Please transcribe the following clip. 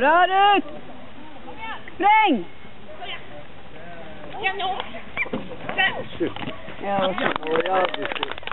Bra Rut! Spräng! Ja, det är nej.